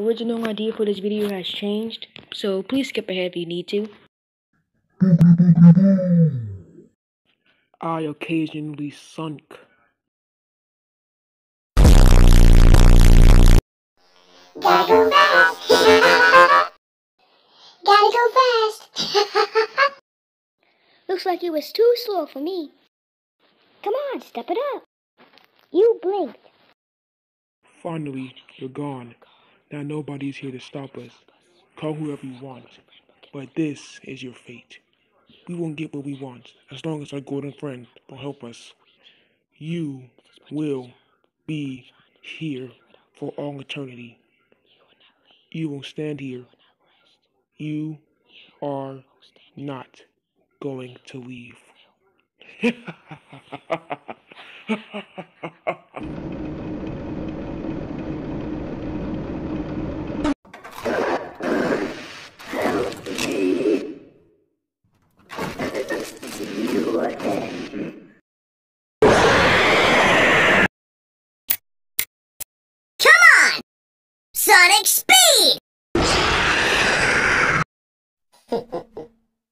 Original idea for this video has changed, so please skip ahead if you need to. I occasionally sunk. Gotta go fast. Gotta go fast. Looks like it was too slow for me. Come on, step it up. You blinked. Finally, you're gone. Now nobody's here to stop us. Call whoever you want. But this is your fate. We won't get what we want as long as our golden friend will help us. You will be here for all eternity. You will stand here. You are not going to leave. Sonic speed!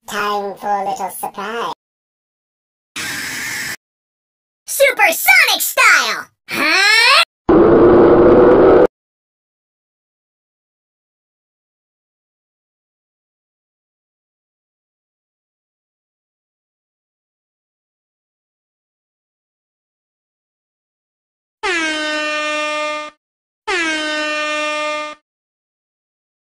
Time for a little surprise. Supersonic style! Huh?